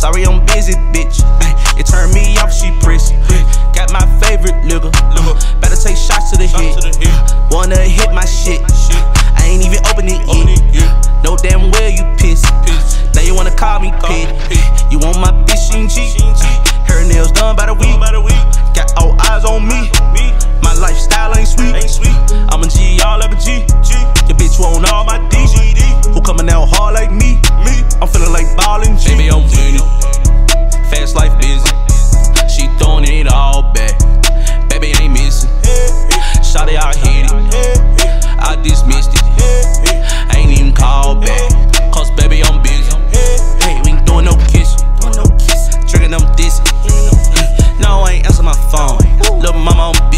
Sorry, I'm busy, bitch. It turned me off, she prissy. Got my favorite nigga. Better take shots to the head. Wanna hit my shit. phone. Little mama on